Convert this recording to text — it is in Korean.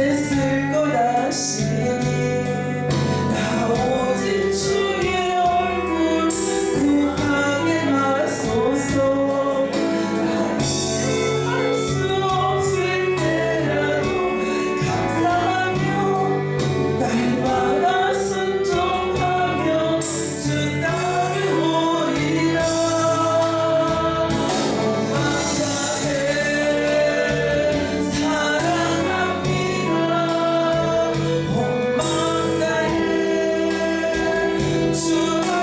됐을 거다시 to